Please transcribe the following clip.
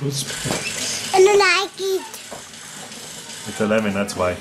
I don't like. It's a lemon, that's why.